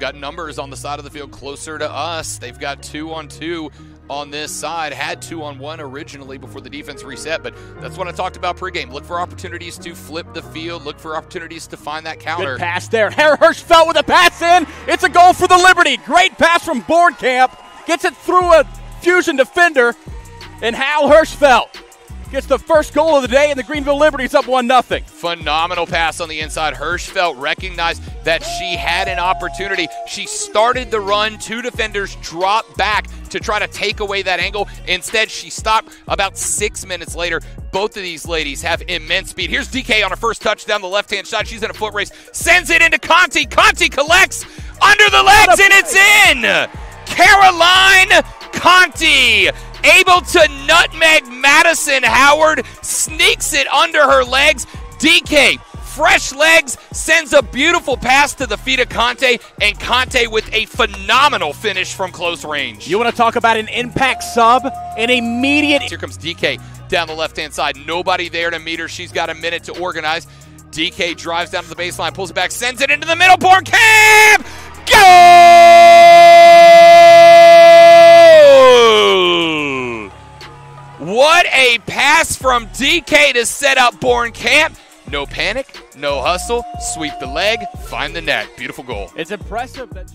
got numbers on the side of the field closer to us. They've got two on two on this side. Had two on one originally before the defense reset, but that's what I talked about pregame. Look for opportunities to flip the field. Look for opportunities to find that counter. Good pass there. Herr Hirschfeld with a pass in. It's a goal for the Liberty. Great pass from Bornkamp. Gets it through a fusion defender. And Hal Hirschfeld gets the first goal of the day, and the Greenville Liberty's up 1 0. Phenomenal pass on the inside. Hirschfeld recognized that she had an opportunity. She started the run. Two defenders dropped back to try to take away that angle. Instead, she stopped about six minutes later. Both of these ladies have immense speed. Here's DK on her first touch down the left hand side. She's in a foot race. Sends it into Conti. Conti collects under the legs, and it's in. Caroline Conti able to nutmeg Madison Howard, sneaks it under her legs. DK, fresh legs, sends a beautiful pass to the feet of Conte, and Conte with a phenomenal finish from close range. You want to talk about an impact sub? An immediate. Here comes DK down the left hand side. Nobody there to meet her. She's got a minute to organize. DK drives down to the baseline, pulls it back, sends it into the middle. Bornkamp! Goal! What a pass from DK to set up Bornkamp. No panic, no hustle, sweep the leg, find the net. Beautiful goal. It's impressive that.